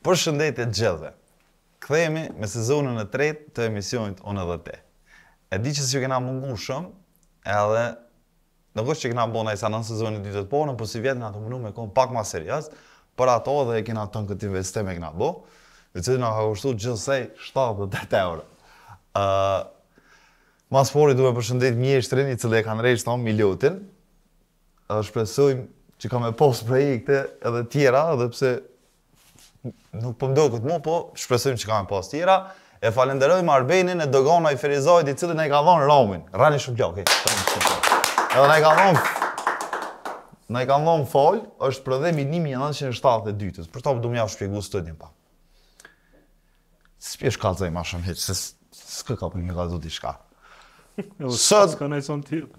Përshëndetje të gjithëve. Kthehemi me sezonën e tretë të emisionit Unë dhe ti. E di që s'ju kena munguar shumë, edhe Nuk është që kena bo naj sen në sezonin e dytë po po sivjet na u kena munu me kon pak ma serioz për ato dhe e kena tonë këtë investim e kena bo i cili na ka kushtu gjithsej shtatëdhjetë e tetë euro ë Ma s'pari du me përshëndet mjeshtrin i cili e ka ndreq shtunë Milotin ë shpresojmë që ka me pas projekte edhe tjera edhe pse Nuk po m'doket mu, po shpresojmë që ka me pas tjera. E falenderojmë Arbenin e Dogana i Ferizajt i cili na i ka dhënë Ramin. Rani shumë plak. Edhe na i ka dhënë Na i ka dhënë fal, është prodhim i 1972-s. Për ta du me jav shpjegu studion pa. S'pi shka zëj ma shumë hiç, s'ka ka pi njeh kurrkush shka. Sot... S'ka nëjë sonë tjilë.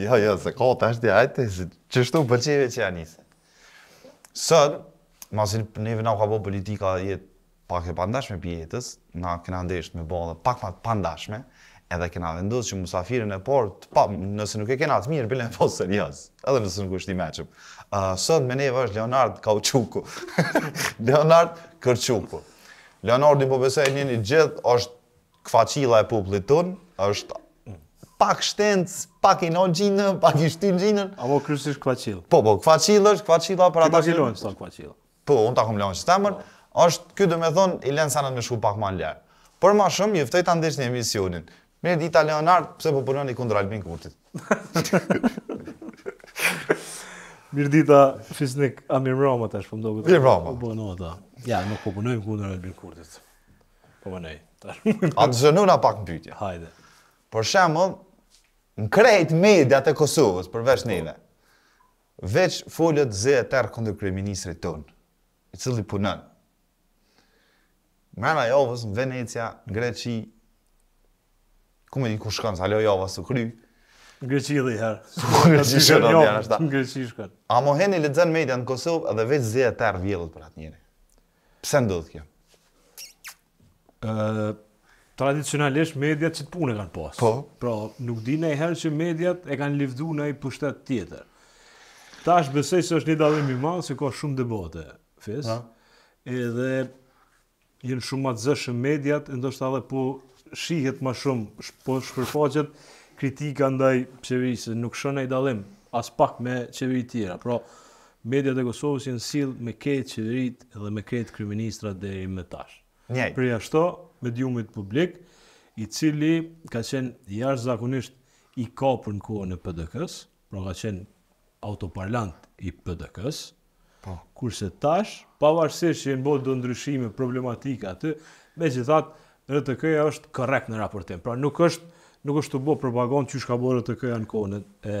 Jo, jo, se ka të ashtë të ajtë, që shtu përqive që janë njëse. Sot, masi neve na u ka bo politika jetë pak e pandashme prej jetës, na kena dashtë me bo dhe pak ma t'pandashme, edhe kena vendosë që musafirin e parë të pa, nëse nuk e kena të mirë, bile me bo serioz, edhe nëse nuk është i meqëm. Sot me neve është Leonard Kauçuku. Leonard Kërçuku. Leonardi po besoj e njihni gjithë, është Kuqalla e popullit tonë është pak shtenc, pak i nal gjinën, pak i shtyn gjinën. Apo kryesisht kfaqillë. Po, po, kfaqillë është, kfaqilla për ata që... Ti lojnë sot kfaqillë. Po, unë ta kom lojnë që temër, po. është, kjo dhe me thonë, i len senet me shku pak ma larg. Por ma shumë, ju ftoj ta ndiqni emisionin. Mirë dita Leonard, pse po punoni kundra Albin Kurtit. Mirë dita, Fisnik, a mirë mrama tash, po m'doket. Mirë mrama. Po, po, no, ta. Ja, nuk po punojmë kundra Albin Kurtit. Po më nej. A t'zuna pak në pytje. Hajde. Për shembull, në krejt mediat e Kosovës, përveç neve, veç folet zi e terr kundër kryeministrit tonë, i cili punon. Mrena javës në Venecia, në Greqi, ku me ditë ku shkon, sa leo javës të kry, Në Greqi dy herë. Në Greqi shkanë, në Greqi shkanë. Në Greqi shkanë. A moheni le t'zënë media në Kosovë, edhe veç zi e terr vjellet për atë njeri. Pse ndodh kjo? Ëh, tradicionalisht mediat qit punë e kanë pas. Po. Pra, nuk di najherë që mediat e kanë lëvdu naj pushtet tjetër. Tash besoj se është një dallim i madh, se ka shumë debate, fes, ha? edhe janë shumë të zëshme mediat, e ndoshta edhe po shihet ma shumë, po shpërfaqet kritika ndaj qeverisë, nuk shoh naj dallim, aspak me qeveri tjera. Pra, Mediat e Kosovës janë sjellë me krejt qeveritë edhe me krejt kryeministrat deri më tash. Njëjtë. Përjashto mediumin publik, i cili ka qenë jashtëzakonisht i kapur në kohën e PDK-së, pra ka qenë autoparlant i PDK-së, Po. kurse tash, pavarësisht që janë bo do ndryshime problematike aty, megjithatë RTK-ja është korrekt në raportim. Pra nuk është nuk është tu bë propagandë qysh ka bërë RTK-ja në kohën e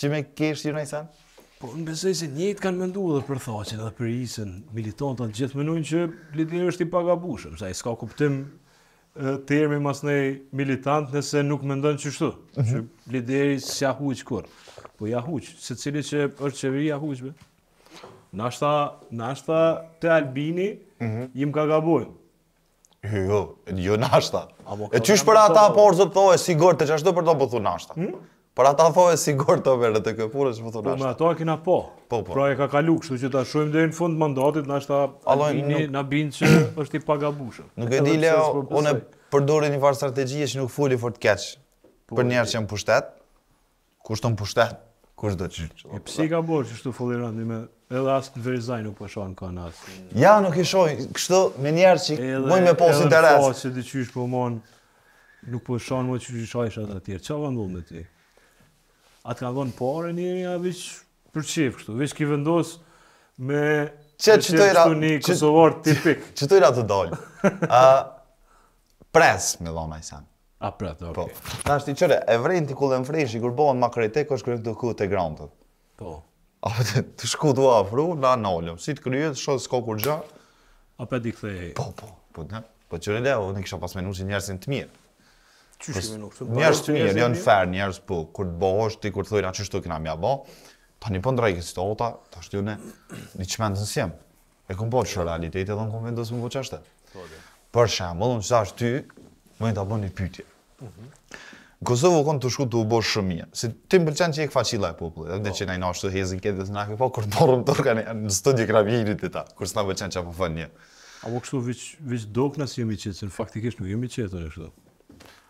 Që m'ke shti në i sen? Po, unë besoj se njëjtë kanë mendu edhe për Thaçin edhe për Isën, militantat gjithë menojnë që lideri është i pagabushëm, se s'ka kuptim termi m'u kon militant nëse nuk mendon qashtu, mhm. që lideri s'ja huq kurrë, po ja huq, secili që është n'qeveri ja huq be. Nashta, nashta te Albini, mm -hmm. jem ka gabojmë. Jo, jo nashta. E qysh për ata po thoje sigurt qashtu për të po thu nashta. Hmm? Për ata thoje sigurt e verë të këpurë që po thu po, nashta. Po me ata e kina pa. Po, po. Prova e ka kalu, kështu që ta shohim deri në fund mandatit, nashta Albini na bind që është i pagabushëm. Nuk e di Leo, unë përdori një farë strategjie që nuk foli fort keq po, për njerëz që janë në pushtet. Kush është n'pushtet, kushdo që E pse je ka bo qështu, fol rëndë me edhe as të verës nuk po shan kënd as. Ja nuk i shaj, kështu me njerë që mujn me pas interes. Edhe në faqë që diqysh po mon, nuk po shan më qysh i shajshe të tjerët. Qa ka ndodhë me ti? A të ka dhënë pare njeri, a veç për qejf kështu, veç ki vendosë me që që të ira një kosovar tipik që të ira të dal a pres me m'dhon ni sen A pret, ok. Po. Tash ti qe, e vren ti kur m'u afrojshin, kur bohën ma kërë tek, është kërë këtë këtë të grantët. Po. A për të, të shku të afru, na nalëm, si të kryet, shodë s'ka kur gja. A për di këthej. Po, po, po, ne, po qe Leo, unë i kisha pas menu që njerëzit jan të mirë. Qysh i menu këtë? Njerëz të mirë, janë fer, njerëz po, kur të bohësh, ti kur të thojnë qështu kina me ja bo, ta një pëndra po i këtë qëta, ta shtu një, një çmendinë s'jem. E kum pa që realiteti edhe në kum vendos me pa qysh asht. Për shembull, unë që ty, me ta bo një pytje. Mhm. Në Kosovë u konë të shku të u bo shumë mirë. Se ti më pëlqen që je kësi fëmija e popullit, edhe po. që na njashtu hecim këtë, dhe na ke pa kur morëm të orkani, në studi kena bërtit e tana, kur s'na pëlqen që po fol njo. A po kështu veç, veç doken si jemi të qetë, se faktikisht nuk jemi të qetë kështu.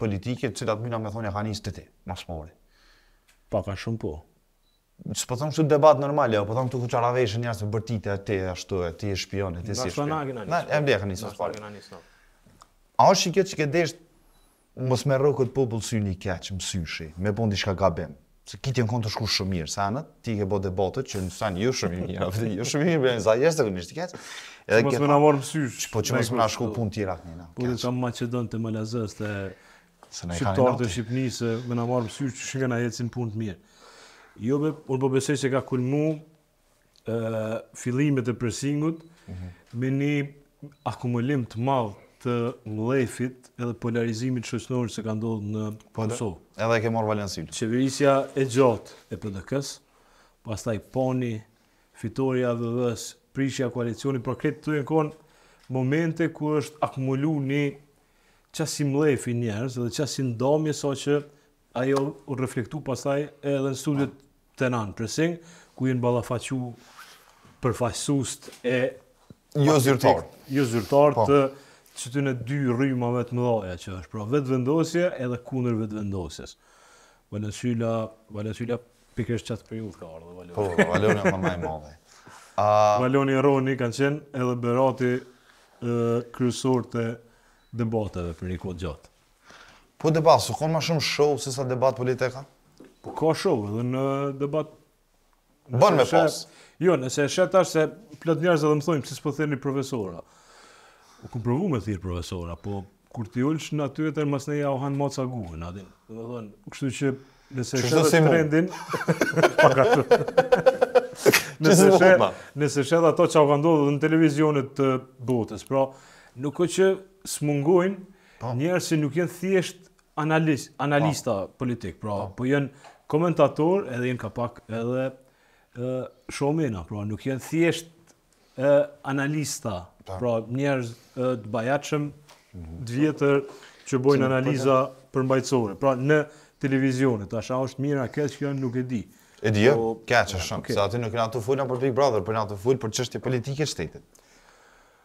politike, të cilat muna me thonë e ke nis ti, masmari. Pak a shumë po. S'po thom kështu debat normale, jo, po thom këtu ku qara vijnë njerëz me bërtit e ti ashtu e ti je shpiun e ti s'je shpiun. Në shpana Na, e mbi e ka nis, asë nis. A është që kjo që ke desht, mos me rre këtë popull, sy ni keq, më syshi, me bon diçka gabim. se kish qenë kon t'shku shumë mirë, sa në ti ke bë debatet që në stan jo shumë i mirë, apo jo shumë i mirë, bën sa jashtë të nishtë kaq. Edhe mos me na marr mësysh. Po që mos me na shku punë tjera kemi na. Po dhe maqedont, malazezt, shqiptarët e Shqipnisë, me na marr mësysh që shikën na ecin punë të mirë. Jo be, unë po besoj se ka kulmu fillimet e pressingut mhm. me një akumulim të madh të mllefit edhe polarizimit shoqënor që ka ndodhur në po, Kosovë. Edhe e ke marr Valencinë. Qeverisja e gjatë e PDK-s, pastaj PAN-i, fitorja e VV-s, prishja e koalicionit, por këto janë kon momente ku është akumuluar një qasi mllefi n'njerëz edhe qasi ndamje saqë Ajo u reflektu pastaj edhe në studiot te na n'Pressing, ku janë ballafaqu përfaqësuesit jozyrtarë të këtyre dy rrymave të mëdha që është pra Vetëvendosja edhe kundër Vetëvendosjes. Valon Syla, Valon Syla pikërisht qaty prej juve ka ardhur Valoni. Po, Valoni është më i madhi. Valoni e Roni kanë qenë edhe Berati kryesor të debateve për një kohë të gjatë. Po debat, s'u kon ma shumë show se sa debat politik? Po ka show edhe në debat. Bën me pas. Jo, nëse e sheh tash se plot njerëz edhe më thonë pse s'po thirrni profesora. Unë kam provu me thirr profesora, po kur ti ulsh në aty edhe mos ne ja u han moca gurën aty. Do të thonë, kështu që nëse e sheh trendin, pa gatu. Nëse e sheh, nëse sheh ato çka kanë ndodhur në televizionet të botës, pra nuk është që s'mungojnë, Njerëz që nuk janë thjesht analist, analista politik, pra, po janë komentator edhe janë ka pak edhe ë showmena, pra nuk janë thjesht ë analista, pra njerëz ë të bajatshëm, të vjetër që bëjnë analiza përmbajtësore. Pra në televizione, tash a është mirë a keq kjo nuk e di. E di, jo, keq është shumë, se aty nuk jena tu fol për Big Brother, po jena tu fol për çështje politike të shtetit.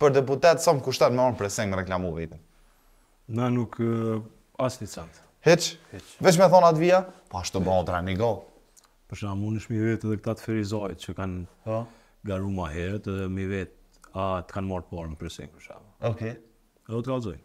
Për deputet, sa më kushton me ardh n'Pressing me reklamu veten. Na nuk, as një cent. Hiç? Hiç. Veç me thonë a t'vi a? Po ashtu bëu dra një gol. Për shembull, munesh me i vet edhe këta të Ferizajt që kanë po. garu ma herët edhe me i vet a të kanë marrë pare në pressing për shembull. Okej. Okay. Edhe të kalzojnë.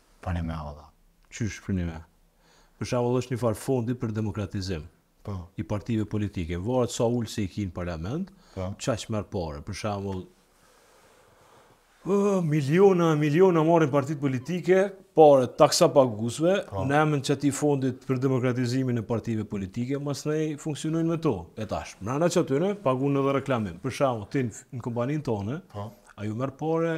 Fani me Allah. Qysh fini me? Për shembull është një farë fondi për demokratizim. Po. I partive politike. Varet sa ulëse i ki në parlament, po. qaq merr pare. Për shembull, oh, miliona, miliona marrin partit politike, pare taksapagusve, po. në emën qatij fondit për demokratizimin e partive politike, masnej funksionojnë me to. E tash, mrena qatyre, pagun edhe reklamim. Për shembull, ti në kompaninë tone, po. a ju merr pare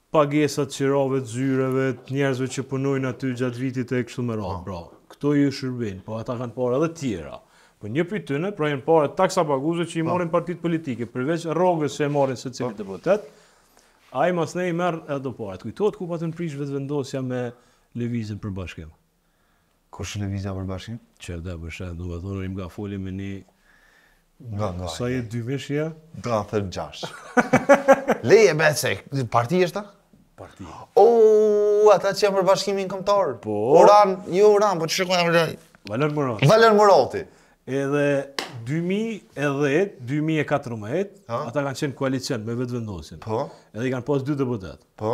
pagesat qirave të zyreve, të njerëzve që punojnë aty gjatë vitit e kështu me radhë. Pra, këto ju shërbejnë, po ata kanë parë edhe pare tjera. Po një prej tyne, pra janë paret e taksapaguesve që i marrin partitë politike, përveç rrogës që e marrin secili deputet, ai masnej i merr edhe ato pare. Të kujtohet ku patën prish Vetëvendosja me Lëvizjen për Bashkim? Kush lëvizja për bashkim? Qe da bash do të thonë jemi ka folim me ni Nga nga Sa je dy vesh ja? Da thër gjash Leje be se parti është ta? Parti Ooh ata që janë për bashkimin kombëtar Po Oran jo Oran po qysh e ka emrin Valon Murati Valon Murati Edhe 2010, 2014, ata kanë qenë në koalicion me vetëvendosjen. Po. Edhe i kanë pas dy deputet. Po.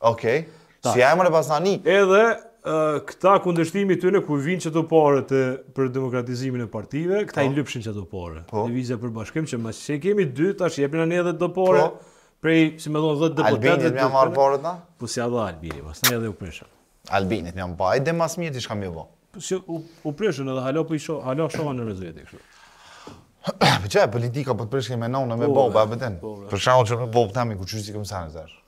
Okej. Okay. Si emër e masanej. Edhe këta kundërshtimi tyre ku vin qeto pare të për demokratizimin e partive, këta po. i lypshin qeto pare. Po. Lëvizja për Bashkim që masi që kemi dy, tash jepna neve edhe qeto pare, po. prej, si me thonë, dhe deputetet. Albinit me ia marrë paret a? Po s'ia dha Albinit, masnej edhe u prishën. Albinit me jam pa, e dhe mas mirë ti shka mi bo. Po si u, u prishën edhe hala për po i shoh, hala shoh në rezultat e kështu. Po që e politika për po të prishën me nëmë në me bo, ba vëten. Për shumë që me bo, pëtami, ku që si këmë sanë, zashë.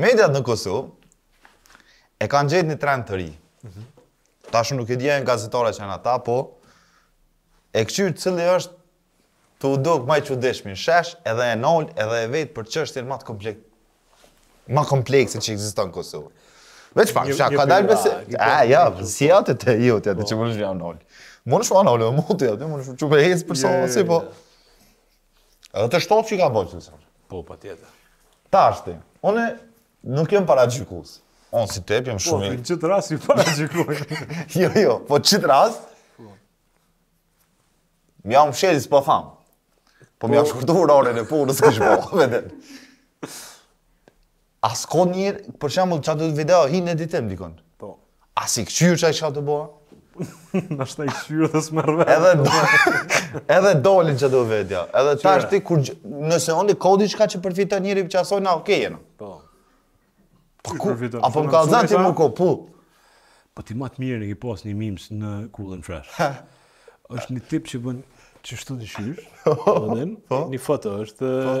Mediat në Kosovë e kanë gjetë një trend të ri. Mhm. Tash unë nuk e di a gazetarë që janë ata, po e këqyrë cili është tu u dokë ma i çuditshmi në shesh edhe e nal edhe e vetë për çështjen ma të komplek ma komplekse që ekziston në Kosovë. Veç pak, që ka dalë besi... A, ja, si atë të jo, të atë që më nëshmi a nal. Më nëshmi a nal, më të atë, më nëshmi që për hejtë për sonë, si po... Edhe të shtonë që ka bërë që nësërë. Po, patjetër. Tash ti. Unë nuk jam paragjykues. Unë si tip jam po, shumë... Po, në qët rast je paragjykues. jo, jo, po qët rast... Po. Mja më shezi s'po thamë. Po, po me ia shkurtu orarin e punës kështu po, me dhe. A s'ka njeri, për shembull, qato video hi në editim dikon. Po. A s'i kqyr qaj çka tu ba? Nashta i kqyr dhe s'merr vesh. Edhe do, edhe dalin qato video. Edhe tash ti kur nëse po ni ka diçka që përfiton njëri qasaj na okay jena. Po. Po ku? Apo më ka dhënë ti më ko, po. Po ti ma të mirë i pas një mims në kullën fresh. Është një tip që bën qështu me sy. Po. Një foto është po.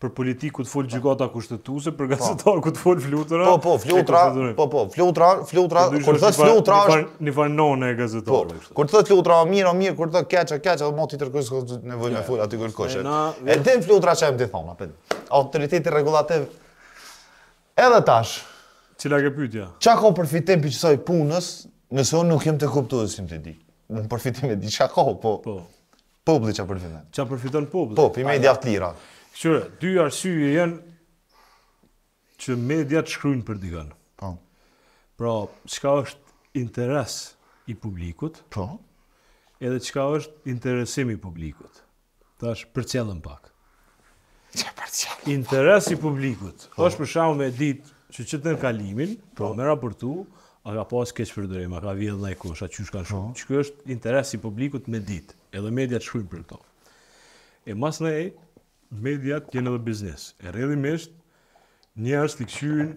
për politikë duhet fol gjykata kushtetuese, për po. gazetari duhet fol flutura. Po, po, flutura, po, po, flutura, flutura, po, kur thot flutura është një farë none e gazetarit. Po, kur thot flutura, o mirë, o mirë, kur thot keq, keq, edhe mo ti kërkush s'ka nevojë me fol aty kurkush. E din flutura qysh me i thon, apo. Autoriteti rregullativ. Edhe tash. Cila ke pyetja? Çka ka përfitim prej qësaj punës, nëse unë nuk jam tu kuptu si e ti di. Unë përfitim s'di çka ka, po. Po. Populli çfarë përfiton? Çfarë përfiton populli? Po, po i media të lira. Qyre, dy arsye janë që mediat shkruajnë për dikën. Po. Pra, çka është interes i publikut? Po. Edhe çka është interesim i publikut? Tash përcjellëm pak. Interes i publikut po. është për shembull me ditë çka është në kalimin, po. pra me raportu, a ka pas keqpërdorim, a ka vjedhë najkush a, çështje shumë, po. që kjo është interes i publikut me dit, edhe mediat shkrujnë për këto. E masnej, mediat janë edhe biznes, e rrjedhimisht, njerëzit i kqyrin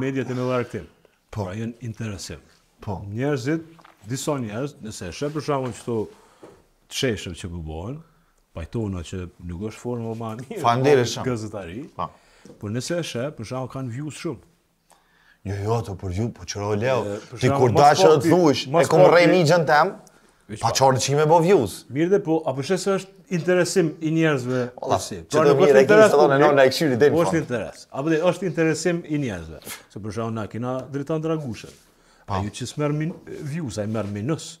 mediat edhe në argëtim, po. pra janë interesim. Po. Njerëzit, disa njerëz, nëse e sheh për shembull që të sheshëm që po bojnë, Pajtohna që nuk është forma më e mirë. Faleminderit shumë. Gazetari. Po. Por nëse e sheh, për shembull kanë views shumë. Jo, jo, ti për views, po o Leo. Ti kur dash të thush, e kom rrejt mixhën tem. Po s'ishte që me bo views. Mirë dhe po, apo se është interesim i njerëzve? Ola, si. Që të mirë e kishë të dhënë, në e këshirë i denë. është interes. Apo dhe, është interesim i njerëzve. Se për shembull, na kena Dritan Dragushën. Ai që s'merr views, ai merr minus.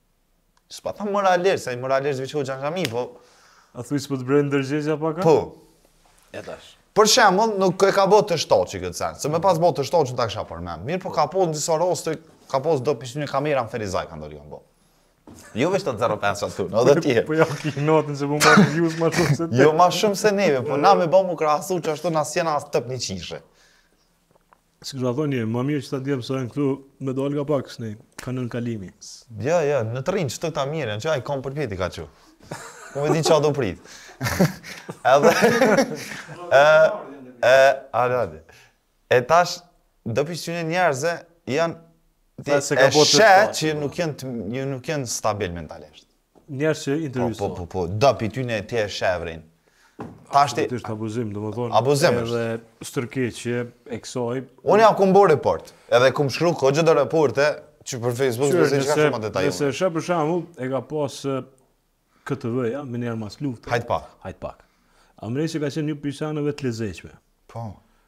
S'po tha moralisht, ai moralisht veç hoxha xhami, po A thuj s'po të bren ndërgjegjja pak a? Po. E tash. Për shembull, nuk e ka bo T7 qi këtë sen, se me pas bo T7 qi ta kisha përmend. Mirë, po ka pas në disa raste, ka pas do pishin një kamera në Ferizaj ka ndonjë bë. Jo veç te 05 aty, ne edhe tjerë. Po ja ki natën se po merr views më shumë se ti. Jo më shumë se neve, po na me bo m'u krahasu qashtu na s'jena as top n'qishe. S'kisha thënë jo, ma mirë që këta djem se janë këtu me dalë nga pak s'ne Kanin kalim. Jo, jo, në të rrinë ç'të ta mirë janë që ai kam përpjetë i ka çu. Unë e di ç'a do prit. Edhe e e aradi. E tash do pish çunë njerëzë janë Ti se ka bo T7 që nuk janë ju nuk janë stabil mentalisht. Njerëz që i ndryshon. Po, po, po, po, do për ty në e tjerë shevrin. Tashti... Absolutisht abuzim, dhe më thonë... Abuzim është. Edhe stërkeqje, eksoj... Unë jam kom bo report, edhe kom shkru kogja edhe reporte, që për Facebook dhe se që ka shumë detajme. Nëse sheh për shembull, e ka pas KTV-ja menjëherë mas lufte. Hajtë pak. Hajt pak. Ama si ka qenë një pisanëve të lezeqme. Po.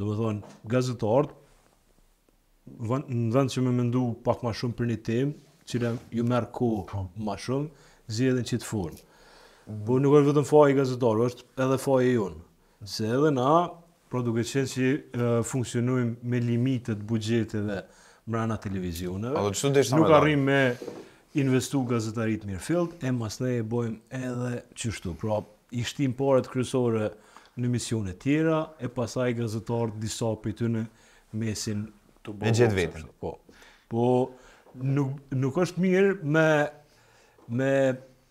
Domethënë, gazetarët, në vend që me mendu pak ma shumë për një temë, e cila ju merr kohë ma shumë, zgjedhin qit formë. Po nuk është vetëm faj i gazetarëve, është edhe faji jonë. Se edhe na, pra duke qenë që funksionojmë me limitet e buxheteve mrena televizioneve, nuk arrim me Investu gazetari të mirëfilltë e masnej e bojm edhe qyshtu pra i shtim paret kryesore në emisione tjera e pasaj gazetart disa prej tyne mesin tu bo gjëra kështu po po nuk nuk është mirë me me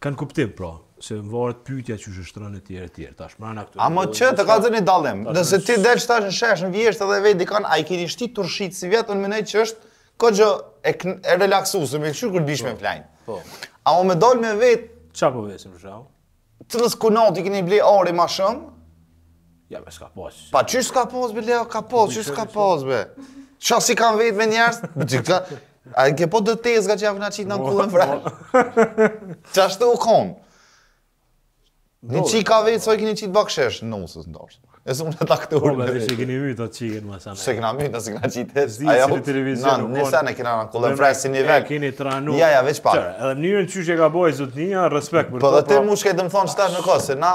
Kan kuptim pra, se varet pytja qysh e shtron e tjera e tjera. Tash mrena këtu. Amo qaty ka edhe një dallim. Nëse ti delsh tash në shesh në vjeshtë dhe vetë dikon a i keni shti turshitë sivjet unë mendoj që është kogja e, e relaksume, se e lshun kur bish me flejt. Po. Amo me dal me vetë... Çka po vesim, a? Te nusja kunat i keni ble ari ma shumë, Ja be s'ka pas. Pa çysh s'ka pas be Leo, ka pas, çysh s'ka pas be. Qa si kanë vetë me njerës? A ke po dë tezga që javë na qitë në në kuën pra? Qa shtë u konë? Një qi ka vetë, soj kini qitë bakshesh në usës në dorës. E së më në takë të urë. Po, dhe që kini mytë atë qitë ma sa me. Se kina mytë, se kina qitë hecë. Zdi, si në televizion. Në, nëse në kina në kullën fraj si një vekë. Kini tranu. Ja, ja, veç parë. Edhe mënyrën që që ka bojë zëtë një, respekt për po, të. Po dhe te mu shkaj të më thonë që ta në kosë, se na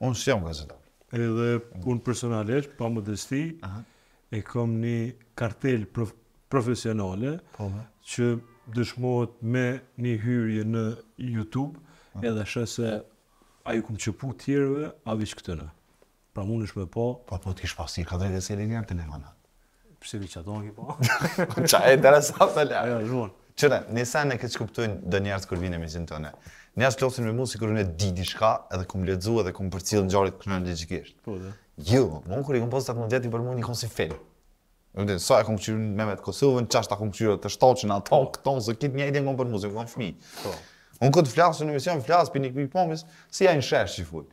Unë s'jam gazetar. Edhe unë personalisht, pa modesti, e kam një kartelë profesionale po, që dëshmohet me një hyrje në YouTube, edhe sheh se a ju kom qepu tjerëve, a veç këtyne. Pra mund është me po... Po, po, t'i shpas një kadrejt e cilin janë të lemanat. Pse mi qatë ongi po? Qa e interesante Leo? Ajo, zhvon. Kqyre, ni sen këtu që kuptojnë dhe njerës kur vine n'emision tanë. Njerës folin me mu sikur unë di diçka edhe kom lexu edhe kom përcjell ngjarjet kronologjikisht. Po dhe? Jo, mo unë kur i kom pasë 17 vjet për mu u kon si film. Nuk din, sa e kom kqyrë me vetë Kosovën, qashtu e kom kqyrë të shtaqën ato, po. këto, zë kitë një idin kom për mu, zë kom shmi. Po. Unë kur flas në emision, flas për një këpipomës, si ja në shesh që i fullë.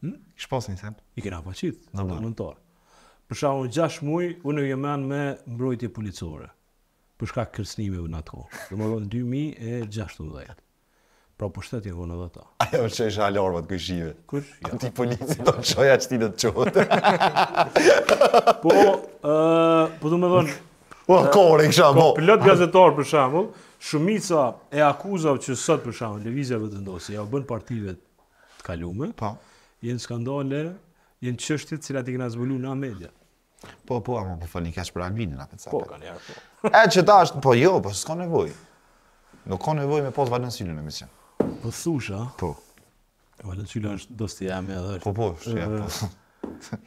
Hm? S'po di sen? I kena pas, në nëntor. Për shembull, gjashtë muaj unë kam met me mbrojtje policore, për shkak kërcënimeve në atë kohë. Domethënë dy mijë e gjashtëmbëdhjetë. Pra pushtet ja vonë edhe ata. Ajo do të çojë në alarm kojshive. Kush? Jo. Ti polici do të çojë atë ti do të çohet. Po, ë, po domethënë Po kore kisha po. Po plot gazetar për shembull, shumica e akuzave që sot për shembull lëvizja vetëvendosje jau bën partive të kalume, po. janë skandale, janë çështje të cilat i kena zbulu na media. Po, po, ama po folin keq për Albinin, apo çka. Po, ka njerëz, po. E, qetash, po jo, po s'ka nevoj. Nuk ka nevoj me pas Valon Sylën n'emision. Po, thush, a. Po. Valon Syla është dosti jem edhe është. Po, po, është, ja, po.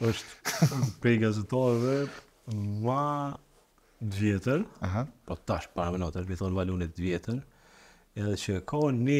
është pej gazetarëve ma t'vjetër, po tash paramendo ti, me i thonë Valonit t'vjetër, edhe që ka një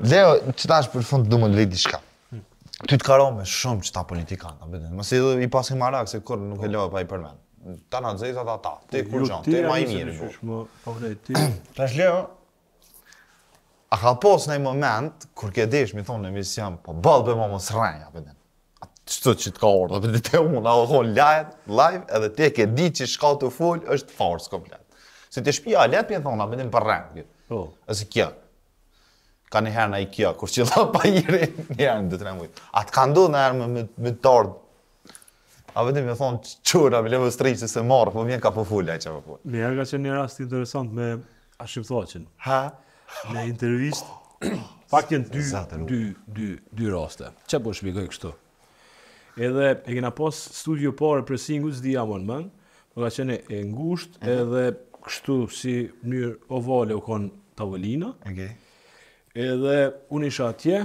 Leo, qetash për fund du me t'vet diçka. Hmm. Ty të kanë ra me shumë qeta politikanë, a bëdhe. Mësi dhe i pasin marak, se kur nuk e lë pa i përmen. Tanë t'zezat ata, ti jo, kur gjon, ti ma i mirë. Ti më po vrej, ti... Tash Leo, a ka pas naj moment, kur ke desh, me i thonë në emision, po boll ma me rrena, a bëdhe. Qato që t'ka orë, dhe të unë, a t'u konë live, live, edhe t'e ke ditë që shka të full, është farsë komplet. Se të shpia, a lepje thonë, a vendim për rrengë. Po. A si kjo. Kanjëherë ni kjo, kur që la pa i re, një herë në dhe të rrengë. A të ka ndodhë najherë me, me, me të ardhë. A vendim e thonë, qërë, a vendim e stri që se marë, po vjen ka po full, a që po full. Një herë ka qenë një rast interesant me A shqipthoqen? Ha? Në intervist, fakt janë dy, dy, dy, dy raste. Ça po shpjegoj kështu? Edhe e kena pos studion e parë Pressingut, s'di a mban mend, po ka qenë e ngushtë, mhm. edhe kështu si mënyrë ovale u konë tavolina. Okay. Edhe unë isha atje,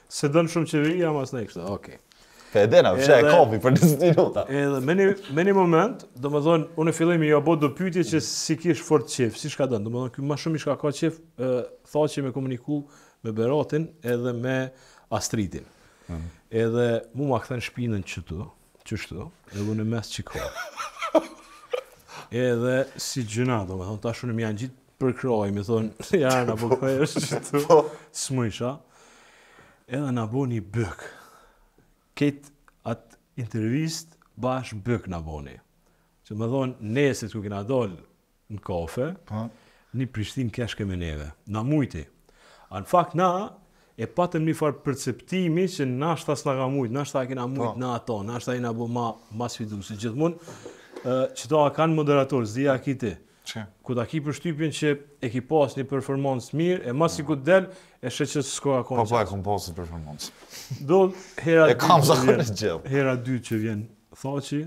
Se don shumë qeveria, ama s'na ikke. Okej. Okay. Pe dena, pse e kapi për 20 minuta. Edhe me një, me një moment, domethënë, unë në fillim ia bona do pytje që s'i kish fort qef, si shka dashtë, domethënë, kjo ma shumë i ka pas qef Thaçi me komuniku me Beratin edhe me Astridin. Mm. Edhe mu ma këthen shpinën qetu, qeshtu, edhe unë mes që ka. edhe si gjuna, domethënë, ta shumë më janë gjitë, Për kroj, me thonë, ja, në po kroj është qetu po. s'mujsha, edhe m'bo ni bllok. Ketë atë intervistë bash bllok m'boni. Domethonë, nesrit kur kena dalë në kafe, po. krejt Prishtina keshke me neve, na mujti. A në fakt, na, e patëm një farë perceptimi që në ashtë as s'na ka mujtë, në ashtë a kena mujtë po. në ato, në ashtë a kena bo ma, ma sfidu, si gjithmonë, që e kanë moderatorë, s'di a ki ti, Që. Kur ti e ki përshtypjen që e ki pas një performancë mirë, e masi kur del, e shë që s'u kon Po po e kom pas një performancë. Po hera e dytë. E kam zakonisht gjithë. Hera e dytë që vjen Thaçi,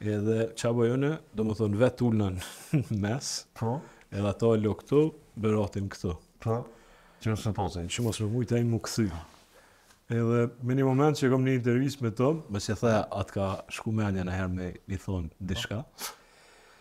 edhe ça bojna, domethonë vetë ulna n'mes, po. edhe ata e lo këtu, Beratin këtu. Po, që mos me pas. Që mos me mujtë me m'kthy. Edhe me një moment që kom një intervistë me të, më që the atë ka shku me një najherë me i thonë dishka,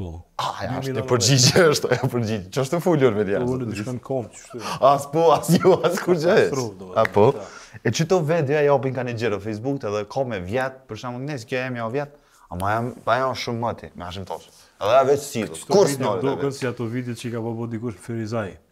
Po. Ah, ja, është e përgjigje, është e përgjigje. Që është e fullur me tjerë? Po, n'dishka kom, qeshtu. As po, as ju, as kurqysh. A po? E që të vetë, ja, ja, opcion ka një qysh në Facebook, të edhe ka me vjetë, për shembull, nëse kjo e mja vjetë, a ma jam, pa jam shumë me ti, me ashtë më toshë. Edhe ja veç si, kur së nërë, dhe veç. Do kënë si ato videot që i ka po po dikush në Ferizaj,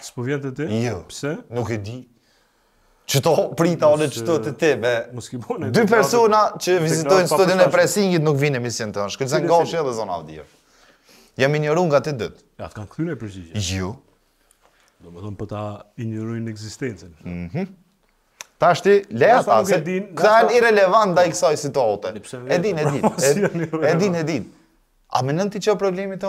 S'po vjen te ti? Jo. Pse? Nuk e di. Qeto prita unë, qeto te ti, be. Mos ki bone. Dy persona që vizitojnë studion e Pressingut nuk vinë n'emisionet tona, Shkëlzen Gashi edhe Zana Avdiu. Jam i injorun nga të dytë. Ja, të kanë kthy përgjigje. Jo. Domethonë po ta injorojnë ekzistencën. Mhm. Ta është ti, leji këta, se këta janë irelevant ndaj kësaj situate. E din, e din, e din, e din. A menon ti qa osht problemi te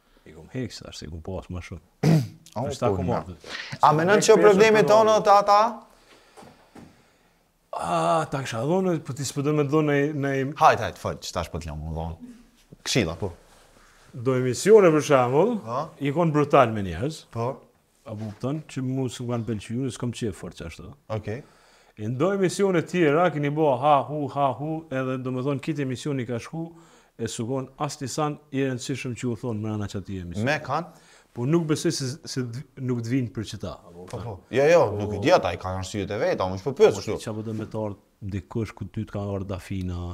I kom hekë, se asht i kom pasë më shumë. A më po në. A me nënë që problemet të në të ata? A, ta kësha dhonë, por po ti s'po don me dhonë në... Hajt, hajt, fëllë, që ta shpët jam më dhonë. Këshila, po. Do emisione për shambull, po. i konë brutal me njerëz. Po. A kupton? Që mua s'më kanë pëlqyer, unë s'kam qejf fort ashtu. Okej. E n'do emisione tjera keni bo ha hu ha hu edhe do me thonë kitë emisioni ka shku e s'u konë as një sen i rëndësishëm që u thonë mrena qaty n'emision. Me kanë? Po nuk besoj se, se nuk të vinë për qëta. Po, po. Jo, jo, po, nuk e di, ata i kanë arsyet e veta, unë s'po pys kështu. Qa po do me të ardhë dikush ku ty të ka ardhë dafina,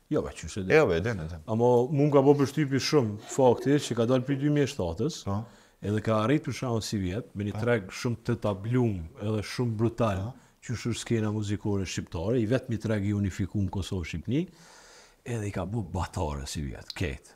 Jo, vetë qysh e din. Jo, vetë din, vetë din. Amo, mu më ka bo përshtypi shumë fakti që ka dalë prej 2007-ës, po. edhe ka arrit për shembull sivjet, me një po. treg shumë të tablum edhe shumë brutal, po. që është skena muzikore shqiptare, i vetmi treg i unifikum Kosovë-Shqipni, edhe i ka bo batare sivjet, krejt.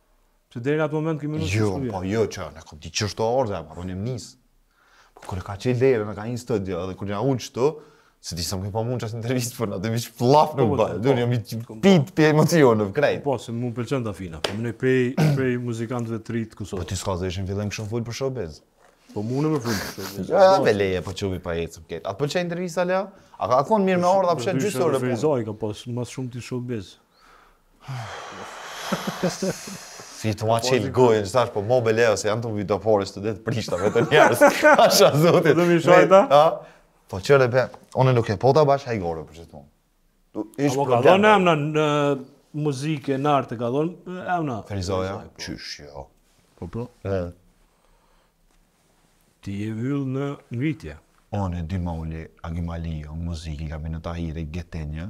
Që deri në atë moment kemi nusë jo, po jo, që në kom dit çka është ora, po një misë. Po kur e ka çelë derën ka hi n'studio, dhe kur hi unë qëtu, Se ti sa më po mund çast intervistë për natë, u mshu plaf në bajë, do jam i pit pe emocion në krejt. Po, se më pëlqen Dafina. Po më prej prej muzikantëve të rij këtu. Po ti s'ke dashtë n'fillim kështu fol për showbiz. Po mu në fund kështu. Ja, ja, me leje, po qubi pa ecëm këtë. A të pëlqen intervista, Leo? A ka konë mirë me ardhë, a pëlqen gjysë ore? Po, ka pas, mas shumë ti showbiz. Si të ma qelë gojën qëtash, po more Leo, se janë të vito forës të detë prishta, me të njerëz, pasha zotit. Po të mi shojë ta? Ha? Po qërë e pe, unë nuk e po ta bash hajgore, për që të unë. Ishë problem. Apo ka dhonë emna në muzikë, në art, ka dhonë emna. Ferizaji, po. qysh, jo. Po pro? E. Ti e vyllë në ngritja. Unë e di maulli, agimali, jo, muzikë, ka bëjnë të ahire, getenja.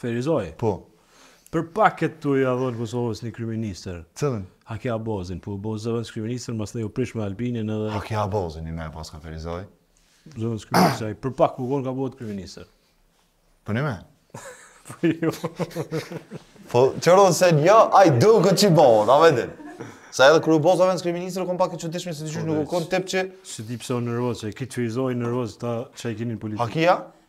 Ferizaj? Po. Për pak e tu ja dhënë Kosovës një kryeministër. Cilin? Haki Abazin, po u bë zëvendëskryeministër, pastaj u prish me Albinin edhe... Haki Abazin i me paska Ferizaj? Zëvendëskryeministër ai, për pak u konë ka bohet kryeministër. Po një me? Po jo. Po qëro se një, ai do këtë që i bëhet, e vetë e din. Sa edhe kur u bo zëvendëskryeministër u kon pak e çuditshme se dikush po, nuk u kon tip që s'e di pse u nervoz, se këtë Ferizaj nervoz ta çi i keni në politikë. Hakia?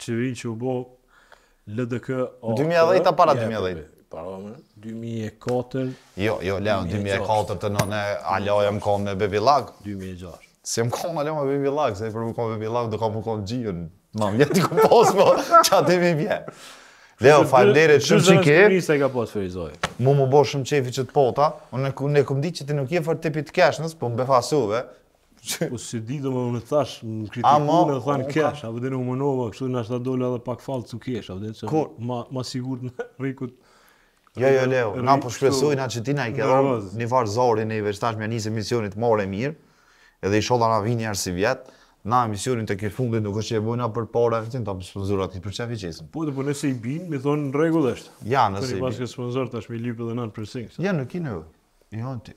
Çlirim që u bo LDK 2010 a para 2010. Para më 2004. Jo, jo, Leo 2004 të nënë alo jam kon me Baby Lag. 2006. S'jam kon alo me Baby Lag, se për më kon Baby Lag do kam më kon Gjion. Ma vjen ti ku pos po. Ça ti më vjen. Leo, faleminderit shumë që ke. Shumë se ka pas Ferizaj. Mu m'u bë shumë qefi që të njofta. Unë e kom ditë që ti nuk je fort tipi të kesh, nëse po m'befasove. Po si di do mu unë thash, më kritikun e thanë kesh, a vëdin u mënova, kështu në ashtë dole edhe pak falë të kesh, a vëdin që ma, ma sigur në rikut. Jo, jo, Leo, na po shpresoj na që ti na i ke dhënë një farë zori me i veshë tash me nisë emisionin more mirë, edhe ishalla na vini arë si vjetë, na emisionin tek e fundit nuk është që e bojna për pare, e vëtin ta për sponsor ati për qef i qesim. Po dhe po nëse i binë, si i thonë në regull është. Ja, nëse i binë. Për i paske sponsor tash me lypë dhe nërë për singë. Ja, nuk i në, i hon ti.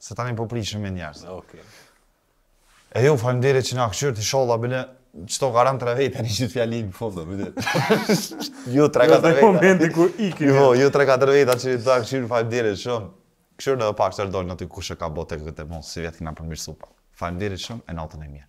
Se tani po prishemi me njerëz. Okej. E ju faleminderit që na këshyrt ishalla bile qëto gara tre vjet tani që fjalim në fund bile. Ju tre katër vjet. Në momentin kur ikim. Jo, jo tre katër vjet atë që na këshyrt faleminderit shumë. Këshyrt edhe pak çfarë dol aty kush e ka botë tek vetë mos si vetë na përmirësu pa. Faleminderit shumë e natën e mirë.